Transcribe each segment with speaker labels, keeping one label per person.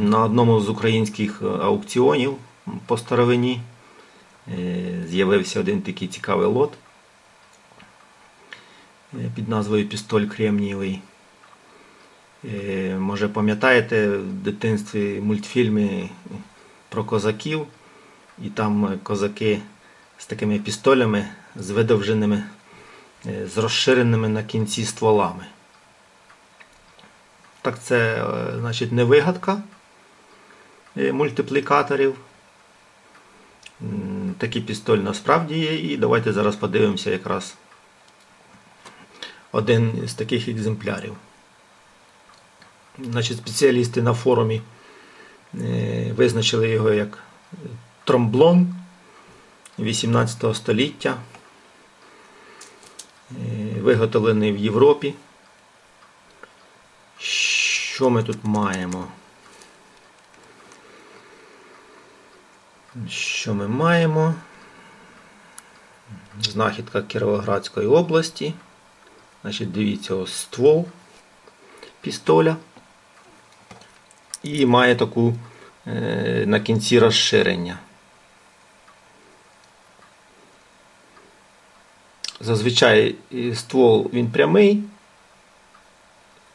Speaker 1: на одному з українських аукціонів по старовині е, з'явився один такий цікавий лот е, під назвою Пістоль Кремнієвий. Е, Може пам'ятаєте в дитинстві мультфільми про козаків, і там козаки з такими пістолями, з видовженими, е, з розширеними на кінці стволами. Так це, е, значить, не вигадка е, мультиплікаторів. М, Такий пістоль насправді є, і давайте зараз подивимося якраз один з таких екземплярів. Значить, спеціалісти на форумі е, визначили його як тромблон 18 століття, виготовлений в Європі. Що ми тут маємо? Що ми маємо? Знахідка Кіровоградської області. Значить, дивіться, ось ствол пістоля. І має таку е, на кінці розширення. Зазвичай е, ствол він прямий,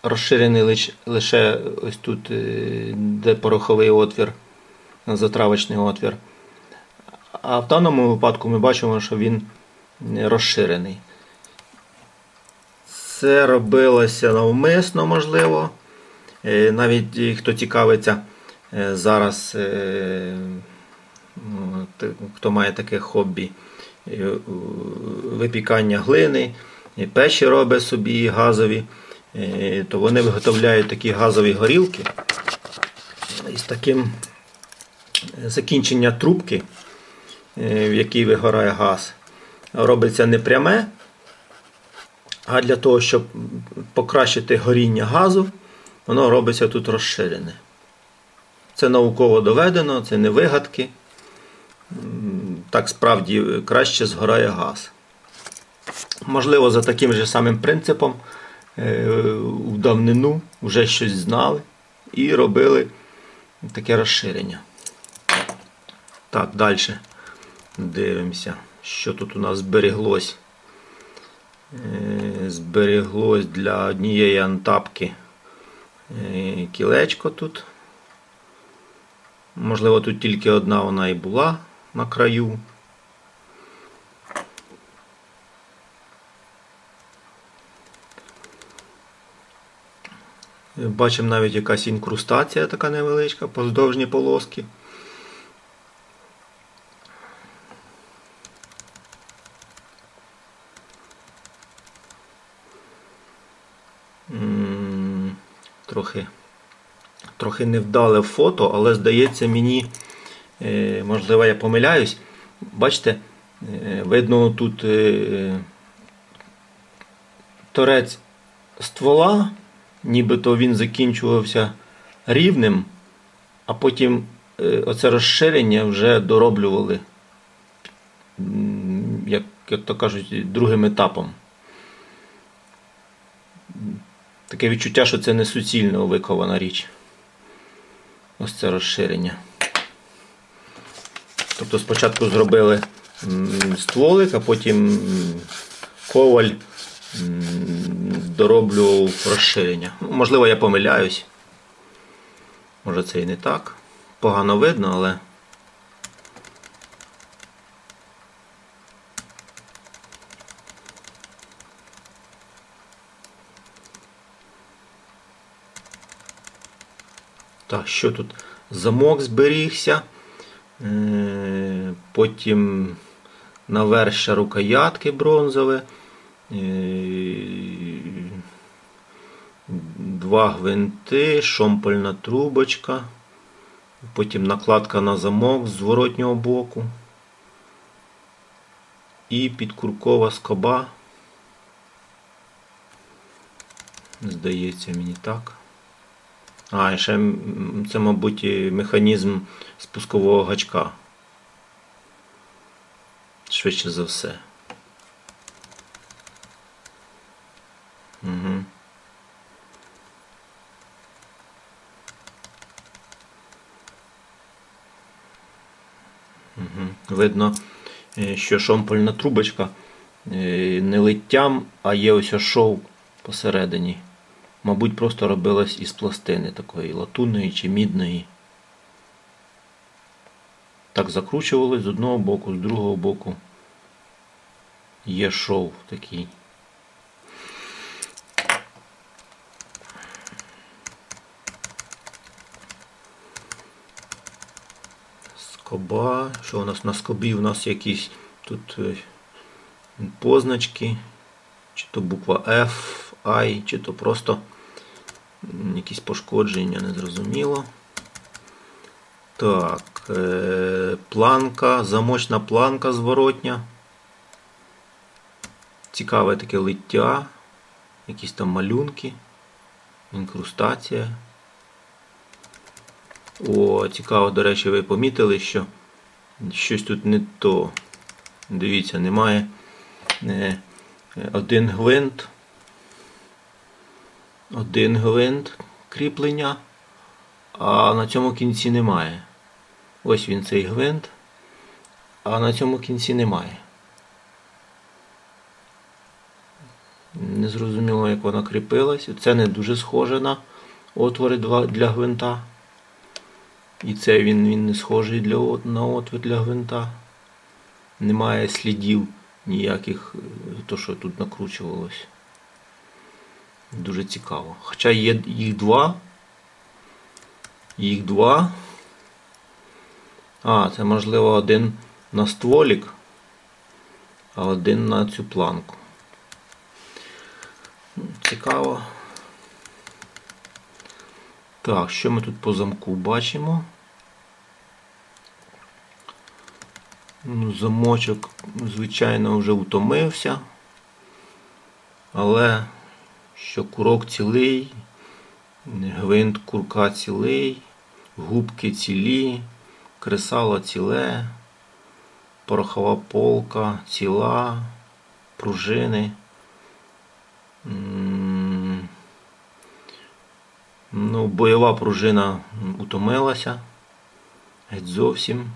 Speaker 1: розширений лише ось тут, е, де пороховий отвір, затравочний отвір. А в даному випадку ми бачимо, що він розширений. Це робилося навмисно, можливо. Е, Навіть е, хто цікавиться зараз, ну, хто має таке хобі, випікання глини, печі робить собі газові, то вони виготовляють такі газові горілки із таким е, закінчення трубки, е, в якій вигорає газ, робиться не пряме, а для того, щоб покращити горіння газу, воно робиться тут розширене. Це науково доведено, це не вигадки. Так справді краще згорає газ. Можливо, за таким же самим принципом е, в давнину вже щось знали і робили таке розширення. Так, далі дивимося, що тут у нас зберіглось. Е, Зберіглось для однієї антапки е, кілечко тут. Можливо, тут тільки одна вона і була на краю. Бачимо навіть якась інкрустація така невеличка, поздовжні полоски. Трохи, трохи невдале фото, але здається мені, е, можливо, я помиляюсь. Бачите, е, видно тут е, торець ствола, нібито він закінчувався рівним, а потім е, оце розширення вже дороблювали, як, як то кажуть, другим етапом. Таке відчуття, що це не суцільно викована річ. Ось це розширення. Тобто спочатку зробили стволик, а потім коваль м, дороблював розширення. Ну, Можливо, я помиляюсь. Може це і не так. Погано видно, але. Так, що тут? Замок зберігся. Е, Потім навершя рукоятки бронзове. Е, Два гвинти, шомпольна трубочка. Потім накладка на замок з зворотнього боку. І підкуркова скоба. Здається мені так. А, ще це, мабуть, механізм спускового гачка. Швидше за все. Угу. Угу. Видно, е, що шомпольна трубочка е, не литтям, а є ось шов посередині. Мабуть, просто робилась із пластини такої латунної чи мідної. Так закручувалось з одного боку, з другого боку. Є шов такий. Скоба. Що у нас на скобі? У нас якісь тут е, позначки, чи то буква F, I, чи то просто якісь пошкодження, незрозуміло. Так, е, планка, замочна планка зворотня. Цікаве таке лиття, якісь там малюнки, інкрустація. О, цікаво, до речі, ви помітили, що щось тут не то. Дивіться, немає один гвинт. Один гвинт кріплення, а на цьому кінці немає. Ось він цей гвинт, а на цьому кінці немає. Незрозуміло, як вона кріпилась. Це не дуже схоже на отвори для гвинта. І це він він не схожий для, на отвір для гвинта. Немає слідів ніяких, то що тут накручувалось. Дуже цікаво. Хоча є їх два. Їх два. А, це можливо один на стволік, а один на цю планку. Цікаво. Так, що ми тут по замку бачимо? Ну, Замочок, звичайно, вже утомився, але що курок цілий, гвинт курка цілий, губки цілі, кресало ціле, порохова полка ціла, пружини. Ну, Бойова пружина утомилася. Геть зовсім.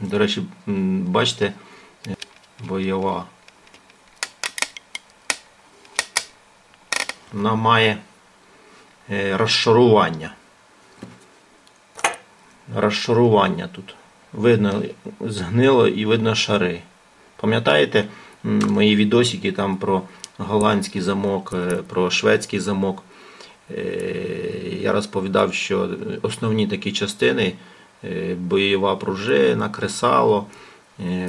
Speaker 1: До речі, бачите, бойова. Вона має е, розшарування. Розшарування тут. Видно, згнило і видно шари. Пам'ятаєте мої відосики там про голландський замок, е, про шведський замок? Е, я розповідав, що основні такі частини бойова пружина, кресало,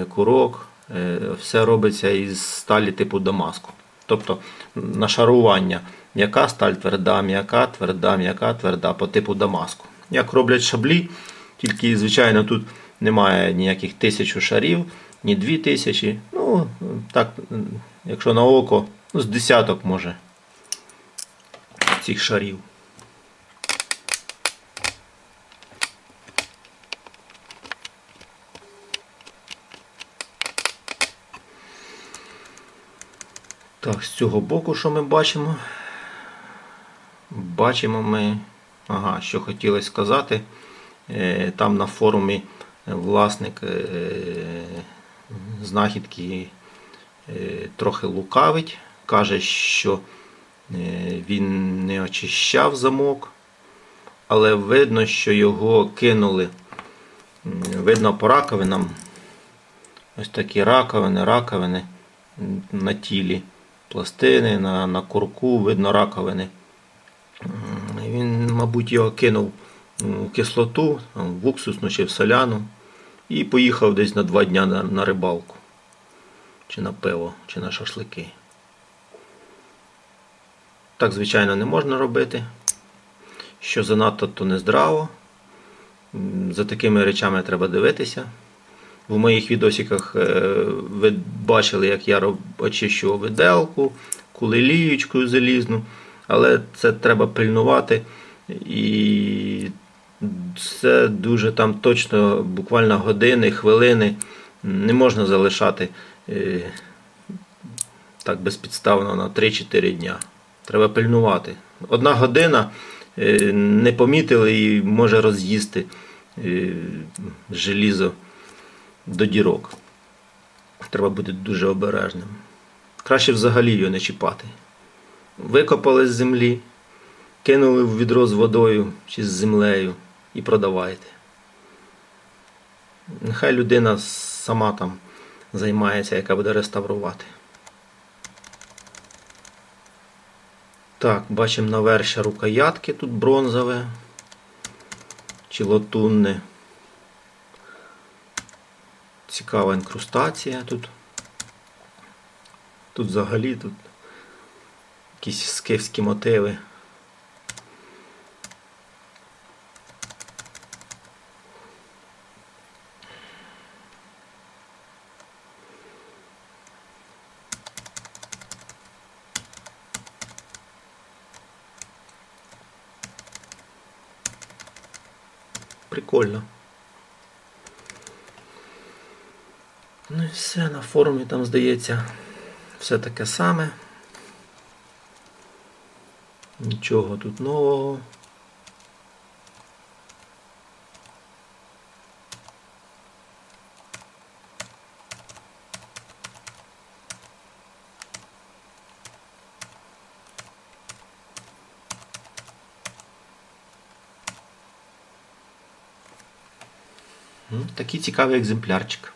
Speaker 1: курок, все робиться із сталі типу Дамаску. Тобто нашарування, м'яка сталь тверда, м'яка, тверда, м'яка, тверда по типу Дамаску. Як роблять шаблі, тільки, звичайно, тут немає ніяких тисячу шарів, ні дві тисячі. Ну, так, якщо на око, ну, з десяток може цих шарів. Так, з цього боку, що ми бачимо? Бачимо ми, ага, що хотілося сказати. Е, там на форумі власник е, знахідки е, трохи лукавить, каже, що він не очищав замок, але видно, що його кинули. Видно по раковинам. Ось такі раковини, раковини на тілі пластини, на на курку, видно раковини. Він, мабуть, його кинув у кислоту, в уксусну чи в соляну і поїхав десь на два дня на, на рибалку, чи на пиво, чи на шашлики. Так, звичайно, не можна робити. Що занадто то не здраво. За такими речами треба дивитися. В моїх відосиках е, ви бачили, як я очищував виделку, кулеліючкою залізну, але це треба пильнувати. І це дуже там точно, буквально години, хвилини не можна залишати е, так безпідставно на 3-4 дня. Треба пильнувати. Одна година е, не помітили і може роз'їсти е, желізо до дірок. Треба бути дуже обережним. Краще взагалі його не чіпати. Викопали з землі, кинули в відро з водою чи з землею і продавайте. Нехай людина сама там займається, яка буде реставрувати. Так, бачимо навершя рукоятки тут бронзове чи латунне. Цікава інкрустація тут. Тут взагалі тут якісь скифські мотиви. Прикольно. Ну і все, на форумі там здається все таке саме. Нічого тут нового. Такий цікавий екземплярчик.